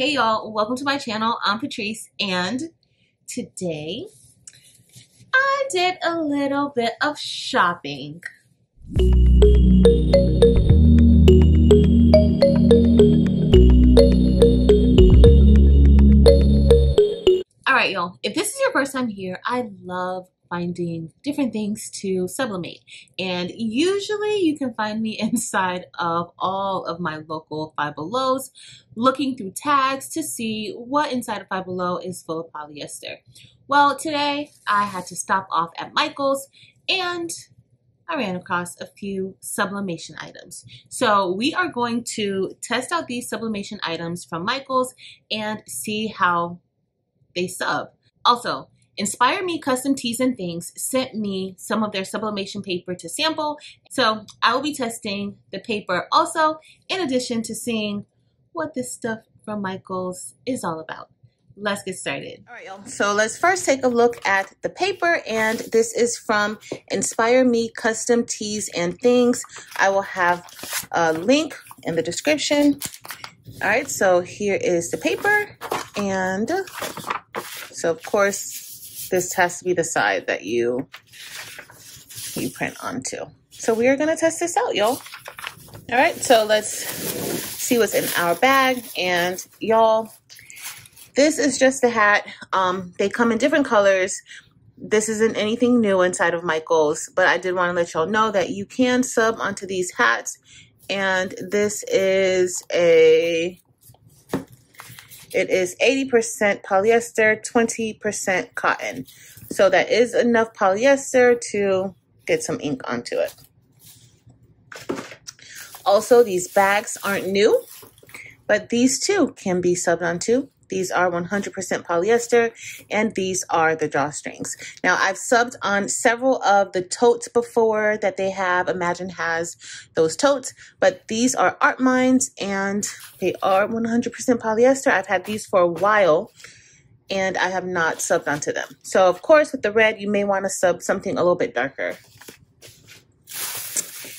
Hey y'all, welcome to my channel. I'm Patrice and today I did a little bit of shopping. All right, y'all, if this is your first time here, I love finding different things to sublimate. And usually you can find me inside of all of my local Five Belows, looking through tags to see what inside of Five Below is full of polyester. Well, today I had to stop off at Michael's and I ran across a few sublimation items. So we are going to test out these sublimation items from Michael's and see how they sub. Also, Inspire Me Custom Tees and Things sent me some of their sublimation paper to sample. So I will be testing the paper also, in addition to seeing what this stuff from Michaels is all about. Let's get started. All right, y'all. So let's first take a look at the paper, and this is from Inspire Me Custom Tees and Things. I will have a link in the description. All right, so here is the paper, and so of course this has to be the side that you you print onto. So we are going to test this out, y'all. All right, so let's see what's in our bag. And y'all, this is just a hat. Um, they come in different colors. This isn't anything new inside of Michael's, but I did want to let y'all know that you can sub onto these hats. And this is a it is 80% polyester, 20% cotton. So that is enough polyester to get some ink onto it. Also, these bags aren't new, but these too can be subbed onto. These are 100% polyester and these are the drawstrings. Now I've subbed on several of the totes before that they have. Imagine has those totes, but these are Art Minds and they are 100% polyester. I've had these for a while and I have not subbed onto them. So of course with the red, you may want to sub something a little bit darker.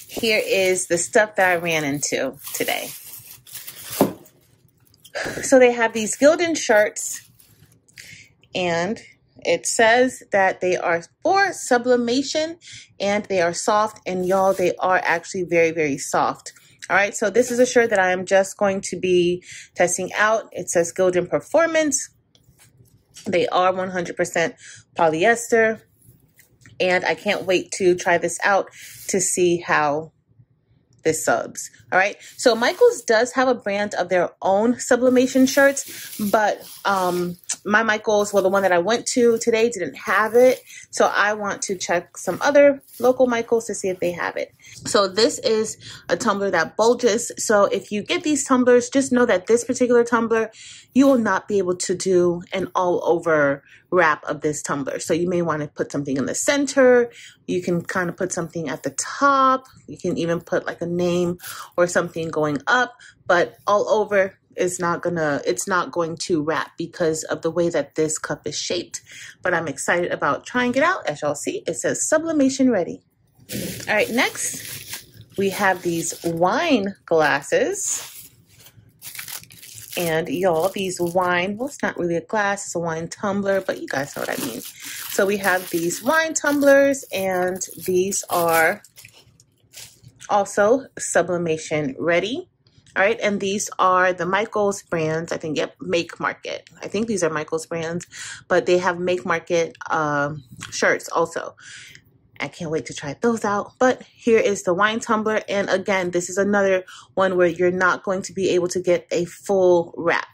Here is the stuff that I ran into today. So they have these Gildan shirts and it says that they are for sublimation and they are soft and y'all they are actually very very soft. All right so this is a shirt that i am just going to be testing out. It says Gildan performance. They are 100% polyester and i can't wait to try this out to see how this subs. All right. So Michaels does have a brand of their own sublimation shirts, but um, my Michaels, well, the one that I went to today didn't have it. So I want to check some other local Michaels to see if they have it. So this is a tumbler that bulges. So if you get these tumblers, just know that this particular tumbler, you will not be able to do an all over wrap of this tumbler. So you may want to put something in the center. You can kind of put something at the top. You can even put like a name or something going up, but all over is not gonna, it's not going to wrap because of the way that this cup is shaped. But I'm excited about trying it out. As y'all see, it says sublimation ready. All right, next we have these wine glasses. And y'all, these wine, well, it's not really a glass, it's a wine tumbler, but you guys know what I mean. So we have these wine tumblers, and these are also sublimation ready. All right, and these are the Michaels brands. I think, yep, Make Market. I think these are Michaels brands, but they have Make Market um, shirts also. I can't wait to try those out. But here is the wine tumbler. And again, this is another one where you're not going to be able to get a full wrap.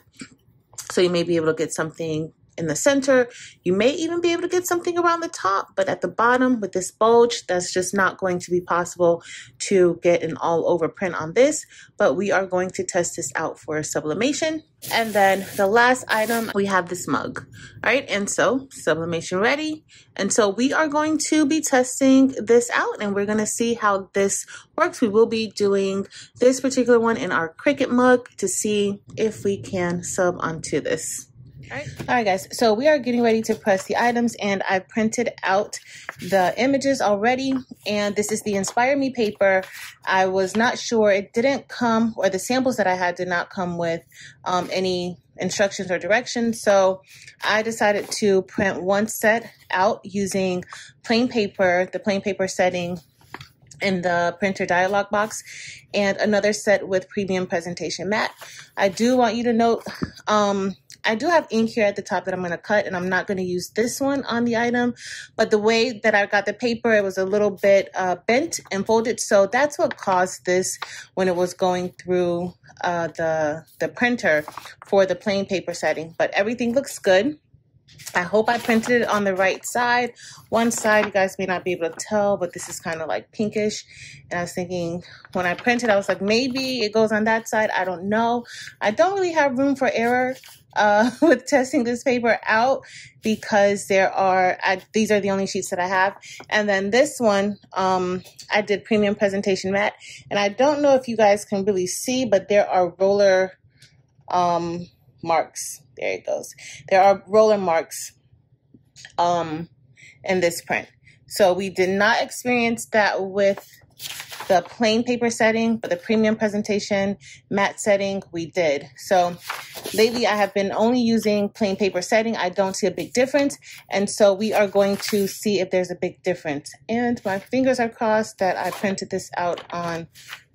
So you may be able to get something in the center. You may even be able to get something around the top, but at the bottom with this bulge, that's just not going to be possible to get an all over print on this, but we are going to test this out for sublimation. And then the last item, we have this mug. All right, and so sublimation ready. And so we are going to be testing this out and we're gonna see how this works. We will be doing this particular one in our Cricut mug to see if we can sub onto this. All right. All right, guys. So we are getting ready to press the items and I printed out the images already. And this is the Inspire Me paper. I was not sure. It didn't come, or the samples that I had did not come with um, any instructions or directions. So I decided to print one set out using plain paper, the plain paper setting in the printer dialog box and another set with premium presentation mat. I do want you to note, um, I do have ink here at the top that I'm going to cut and I'm not going to use this one on the item, but the way that I got the paper, it was a little bit uh, bent and folded. So that's what caused this when it was going through uh, the, the printer for the plain paper setting, but everything looks good. I hope I printed it on the right side. One side, you guys may not be able to tell, but this is kind of like pinkish. And I was thinking, when I printed, I was like, maybe it goes on that side. I don't know. I don't really have room for error uh, with testing this paper out because there are, I, these are the only sheets that I have. And then this one, um, I did premium presentation matte. And I don't know if you guys can really see, but there are roller um, marks there it goes. There are roller marks um, in this print. So we did not experience that with the plain paper setting, but the premium presentation matte setting, we did. So lately I have been only using plain paper setting. I don't see a big difference. And so we are going to see if there's a big difference. And my fingers are crossed that I printed this out on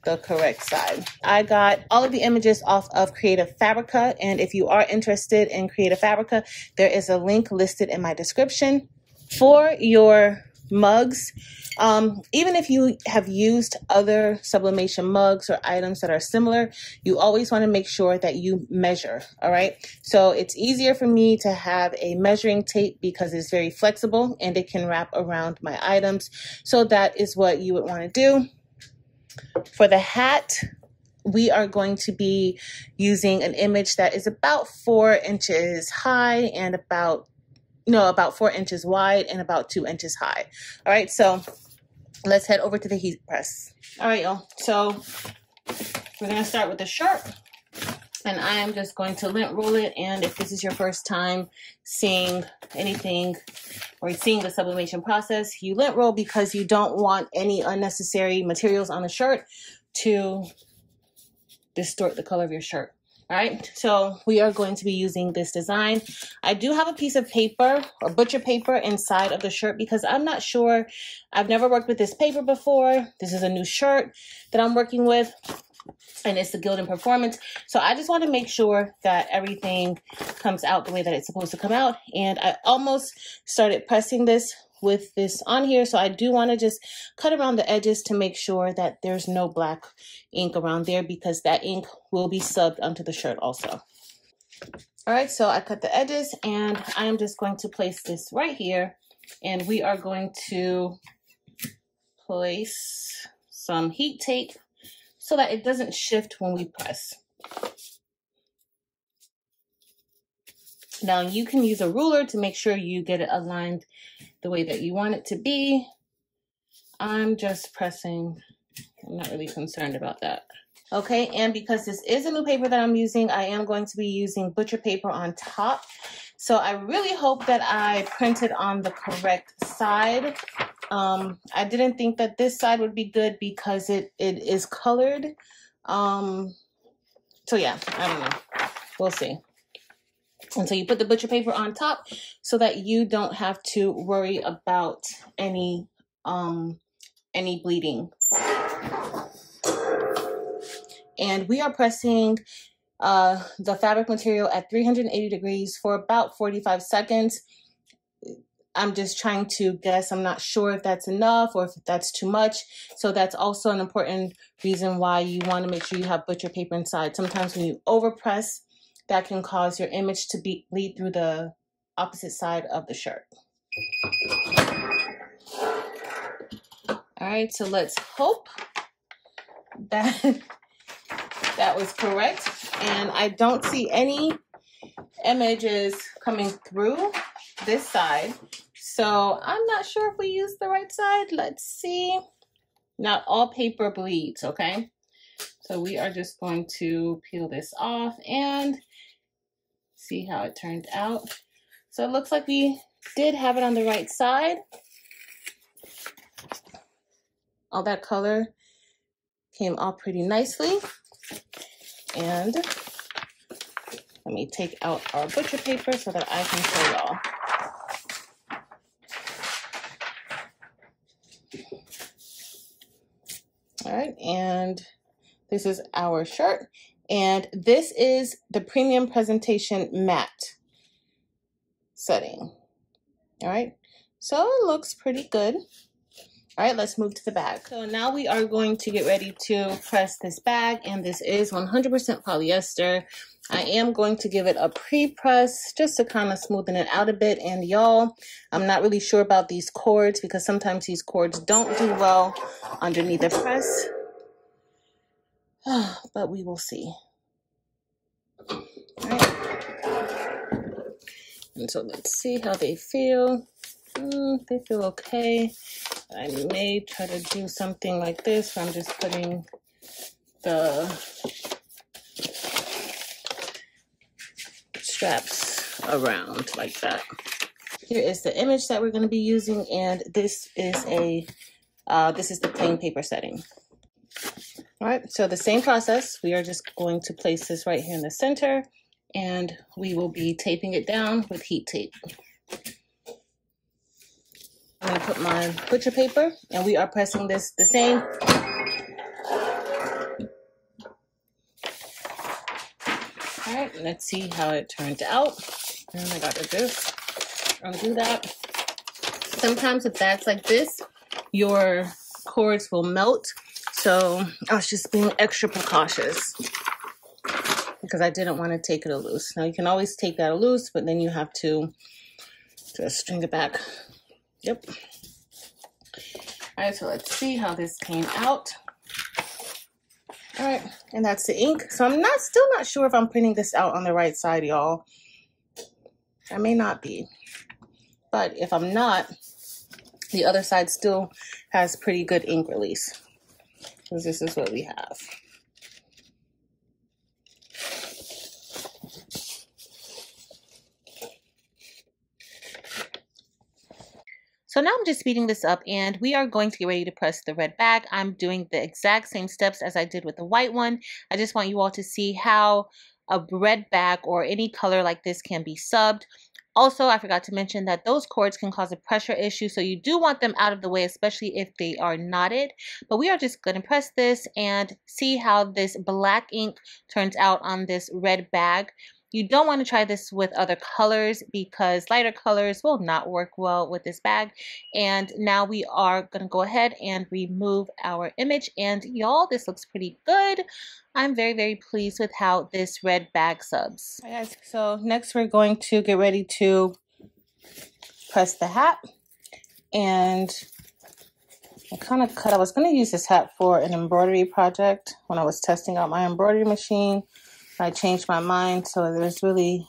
the correct side. I got all of the images off of Creative Fabrica, and if you are interested in Creative Fabrica, there is a link listed in my description. For your mugs, um, even if you have used other sublimation mugs or items that are similar, you always want to make sure that you measure, all right? So it's easier for me to have a measuring tape because it's very flexible and it can wrap around my items. So that is what you would want to do. For the hat, we are going to be using an image that is about four inches high and about, no, about four inches wide and about two inches high. All right, so let's head over to the heat press. All right, y'all. So we're to start with the shirt and I am just going to lint roll it. And if this is your first time seeing anything or seeing the sublimation process, you lint roll because you don't want any unnecessary materials on the shirt to distort the color of your shirt. Right, so we are going to be using this design. I do have a piece of paper or butcher paper inside of the shirt because I'm not sure. I've never worked with this paper before. This is a new shirt that I'm working with and it's the Gildan Performance. So I just want to make sure that everything comes out the way that it's supposed to come out. And I almost started pressing this with this on here. So I do want to just cut around the edges to make sure that there's no black ink around there because that ink will be subbed onto the shirt also. All right, so I cut the edges and I am just going to place this right here and we are going to place some heat tape so that it doesn't shift when we press. Now you can use a ruler to make sure you get it aligned the way that you want it to be. I'm just pressing, I'm not really concerned about that. Okay, and because this is a new paper that I'm using, I am going to be using butcher paper on top. So I really hope that I printed on the correct side. Um, I didn't think that this side would be good because it, it is colored. Um, so yeah, I don't know. We'll see. And so you put the butcher paper on top so that you don't have to worry about any um, any bleeding. And we are pressing uh, the fabric material at 380 degrees for about 45 seconds. I'm just trying to guess. I'm not sure if that's enough or if that's too much. So that's also an important reason why you want to make sure you have butcher paper inside. Sometimes when you overpress, that can cause your image to be bleed through the opposite side of the shirt. All right, so let's hope that that was correct. And I don't see any images coming through this side. So I'm not sure if we use the right side. Let's see. Not all paper bleeds, okay? So we are just going to peel this off and see how it turned out. So it looks like we did have it on the right side. All that color came off pretty nicely. And let me take out our butcher paper so that I can show y'all. All right, and this is our shirt. And this is the premium presentation matte setting. All right, so it looks pretty good. All right, let's move to the bag. So now we are going to get ready to press this bag, and this is 100% polyester. I am going to give it a pre-press just to kind of smoothen it out a bit. And y'all, I'm not really sure about these cords because sometimes these cords don't do well underneath the press. but we will see. And so let's see how they feel. Mm, they feel okay. I may try to do something like this I'm just putting the straps around like that. Here is the image that we're going to be using and this is a uh, this is the plain paper setting. All right, so the same process. We are just going to place this right here in the center and we will be taping it down with heat tape. I'm to put my butcher paper and we are pressing this the same. All right, let's see how it turned out. And I got just undo that. Sometimes if that's like this, your cords will melt so I was just being extra precautious because I didn't want to take it loose. Now you can always take that loose, but then you have to just string it back. Yep. All right, so let's see how this came out. All right, and that's the ink. So I'm not still not sure if I'm printing this out on the right side, y'all. I may not be. But if I'm not, the other side still has pretty good ink release because this is what we have. So now I'm just speeding this up and we are going to get ready to press the red bag. I'm doing the exact same steps as I did with the white one. I just want you all to see how a red bag or any color like this can be subbed. Also, I forgot to mention that those cords can cause a pressure issue, so you do want them out of the way, especially if they are knotted. But we are just going to press this and see how this black ink turns out on this red bag. You don't want to try this with other colors because lighter colors will not work well with this bag. And now we are going to go ahead and remove our image. And y'all, this looks pretty good. I'm very, very pleased with how this red bag subs. All right, guys, so next we're going to get ready to press the hat. And I kind of cut, I was going to use this hat for an embroidery project when I was testing out my embroidery machine. I changed my mind, so there's really,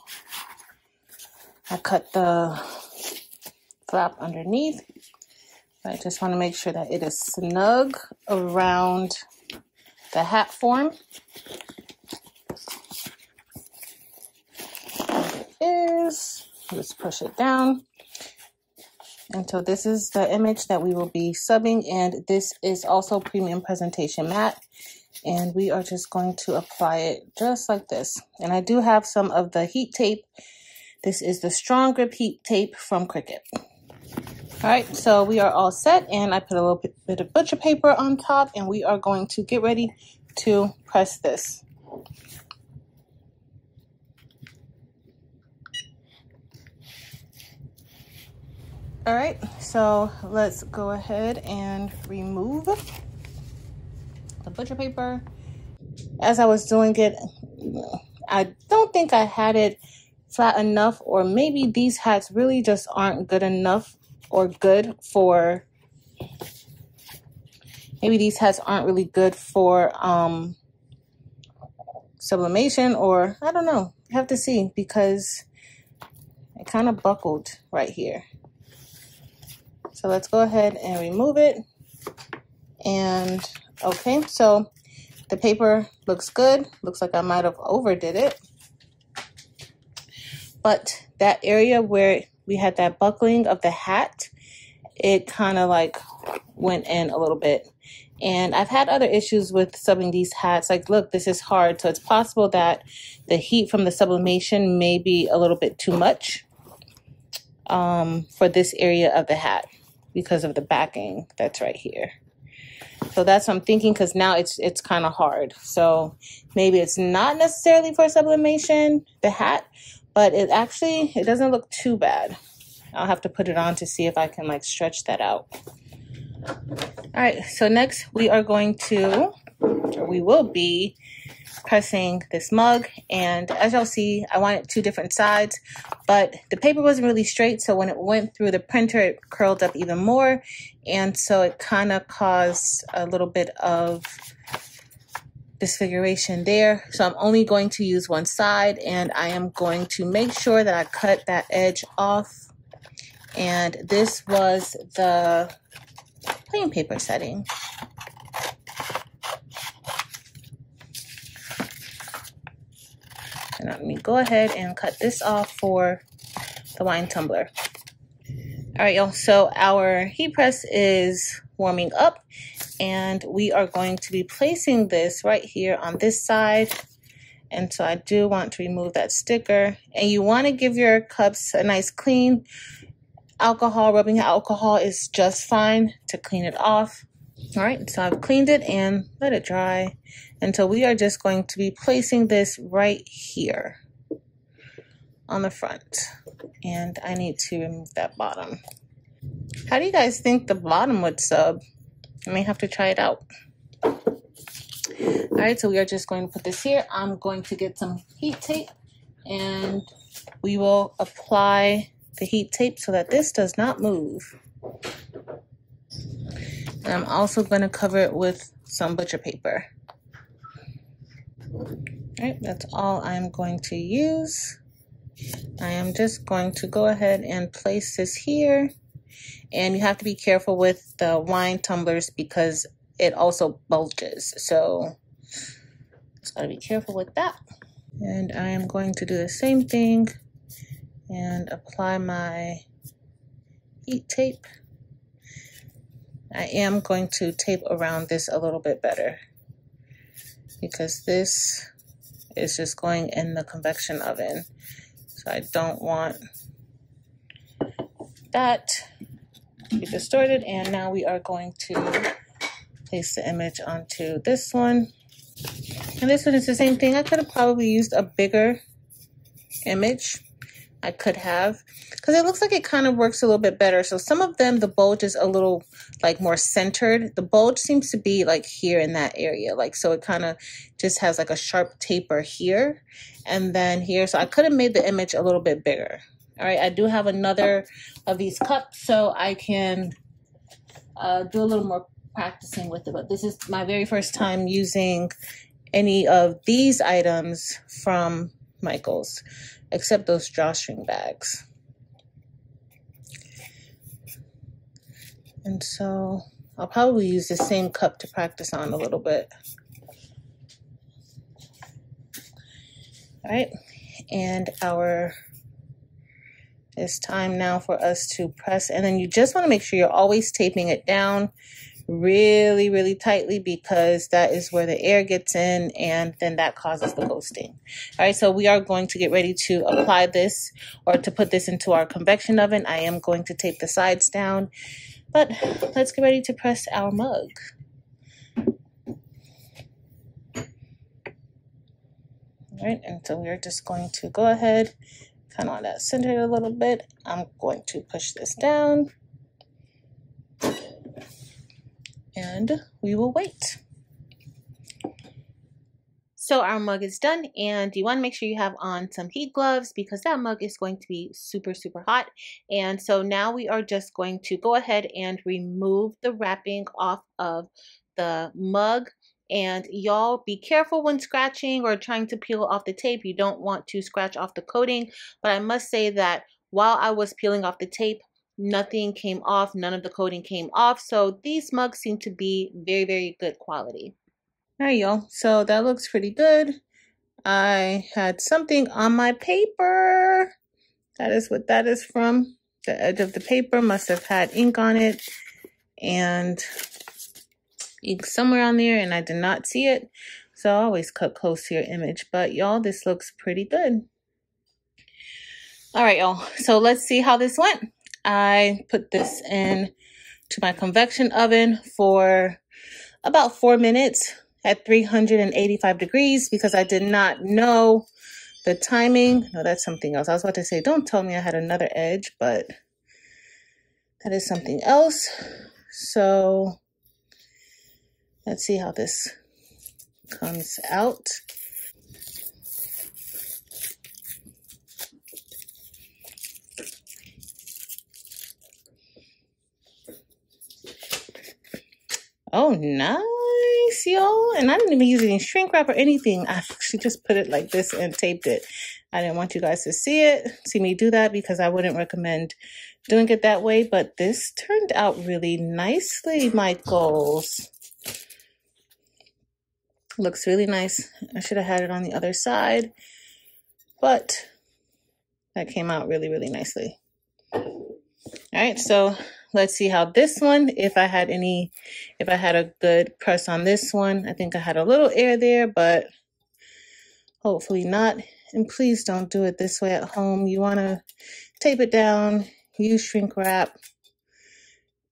I cut the flap underneath. I just want to make sure that it is snug around the hat form. It is. Let's push it down. And so this is the image that we will be subbing and this is also premium presentation matte and we are just going to apply it just like this. And I do have some of the heat tape. This is the strong grip heat tape from Cricut. All right, so we are all set and I put a little bit of butcher paper on top and we are going to get ready to press this. All right, so let's go ahead and remove the butcher paper. As I was doing it, I don't think I had it flat enough or maybe these hats really just aren't good enough or good for maybe these hats aren't really good for um sublimation or I don't know. I have to see because it kind of buckled right here. So let's go ahead and remove it and Okay, so the paper looks good. Looks like I might have overdid it. but that area where we had that buckling of the hat, it kind of like went in a little bit. And I've had other issues with subbing these hats. Like, look, this is hard. So it's possible that the heat from the sublimation may be a little bit too much um, for this area of the hat because of the backing that's right here. So that's what I'm thinking because now it's it's kind of hard. So maybe it's not necessarily for sublimation, the hat, but it actually, it doesn't look too bad. I'll have to put it on to see if I can like stretch that out. All right, so next we are going to, or we will be pressing this mug. And as y'all see, I wanted two different sides, but the paper wasn't really straight. So when it went through the printer, it curled up even more. And so it kind of caused a little bit of disfiguration there. So I'm only going to use one side and I am going to make sure that I cut that edge off. And this was the plain paper setting. Let me go ahead and cut this off for the wine tumbler. All right, y'all, so our heat press is warming up and we are going to be placing this right here on this side. And so I do want to remove that sticker and you want to give your cups a nice clean. Alcohol, rubbing alcohol is just fine to clean it off. All right, so I've cleaned it and let it dry. And so we are just going to be placing this right here on the front. And I need to remove that bottom. How do you guys think the bottom would sub? I may have to try it out. All right, so we are just going to put this here. I'm going to get some heat tape and we will apply the heat tape so that this does not move. And I'm also going to cover it with some butcher paper. All right, that's all I'm going to use. I am just going to go ahead and place this here and you have to be careful with the wine tumblers because it also bulges. So just gotta be careful with that. And I am going to do the same thing and apply my heat tape. I am going to tape around this a little bit better because this is just going in the convection oven. So I don't want that to be distorted. And now we are going to place the image onto this one. And this one is the same thing. I could have probably used a bigger image. I could have because it looks like it kind of works a little bit better. So some of them, the bulge is a little like more centered. The bulge seems to be like here in that area. Like, so it kind of just has like a sharp taper here and then here. So I could have made the image a little bit bigger. All right, I do have another of these cups so I can uh, do a little more practicing with it. But this is my very first time using any of these items from Michaels, except those drawstring bags. And so I'll probably use the same cup to practice on a little bit. All right, and our it's time now for us to press. And then you just want to make sure you're always taping it down really, really tightly because that is where the air gets in and then that causes the ghosting. All right, so we are going to get ready to apply this or to put this into our convection oven. I am going to tape the sides down, but let's get ready to press our mug. All right, and so we're just going to go ahead kind of want that centered a little bit. I'm going to push this down and we will wait. So our mug is done and you want to make sure you have on some heat gloves because that mug is going to be super, super hot. And so now we are just going to go ahead and remove the wrapping off of the mug and y'all be careful when scratching or trying to peel off the tape. You don't want to scratch off the coating. But I must say that while I was peeling off the tape, nothing came off. None of the coating came off. So these mugs seem to be very, very good quality. All right, y'all. So that looks pretty good. I had something on my paper. That is what that is from. The edge of the paper must have had ink on it and ink somewhere on there and I did not see it. So I always cut close to your image. But y'all, this looks pretty good. All right, y'all. So let's see how this went. I put this in to my convection oven for about four minutes at 385 degrees because I did not know the timing. No, that's something else. I was about to say, don't tell me I had another edge, but that is something else. So let's see how this comes out. Oh, nice, y'all. And I didn't even use any shrink wrap or anything. I actually just put it like this and taped it. I didn't want you guys to see it, see me do that because I wouldn't recommend doing it that way. But this turned out really nicely, Michaels. Looks really nice. I should have had it on the other side, but that came out really, really nicely. All right, so let's see how this one, if I had any, if I had a good press on this one. I think I had a little air there, but hopefully not. And please don't do it this way at home. You want to tape it down, use shrink wrap.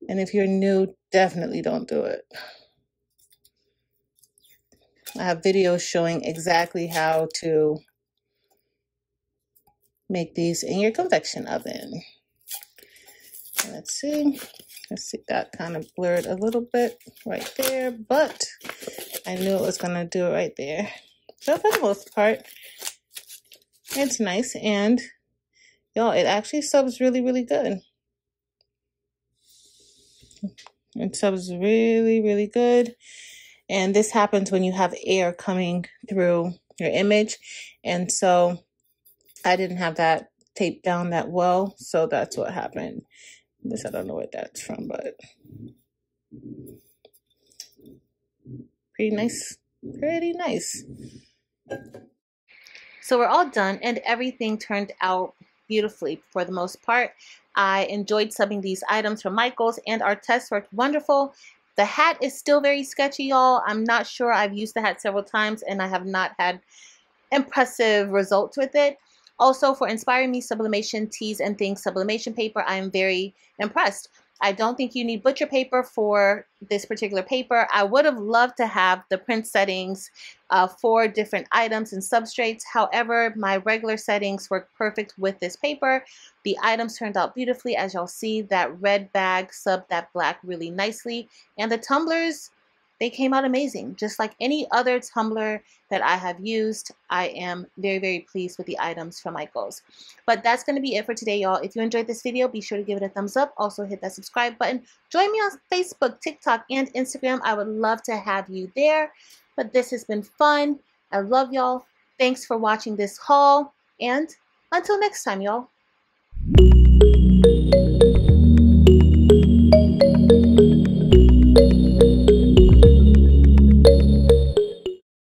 And if you're new, definitely don't do it. I have videos showing exactly how to make these in your convection oven. Let's see. Let's see, that kind of blurred a little bit right there, but I knew it was going to do it right there. So for the most part, it's nice and y'all, it actually subs really, really good. It subs really, really good. And this happens when you have air coming through your image. And so I didn't have that taped down that well. So that's what happened. This, I don't know what that's from, but pretty nice. Pretty nice. So we're all done and everything turned out beautifully for the most part. I enjoyed subbing these items from Michaels and our test worked wonderful. The hat is still very sketchy, y'all. I'm not sure. I've used the hat several times and I have not had impressive results with it. Also, for inspiring me sublimation Tees and things sublimation paper, I am very impressed. I don't think you need butcher paper for this particular paper. I would have loved to have the print settings uh, for different items and substrates. However, my regular settings work perfect with this paper. The items turned out beautifully. As y'all see, that red bag subbed that black really nicely. And the tumblers they came out amazing. Just like any other tumbler that I have used, I am very, very pleased with the items from Michaels. But that's going to be it for today, y'all. If you enjoyed this video, be sure to give it a thumbs up. Also, hit that subscribe button. Join me on Facebook, TikTok, and Instagram. I would love to have you there. But this has been fun. I love y'all. Thanks for watching this haul. And until next time, y'all.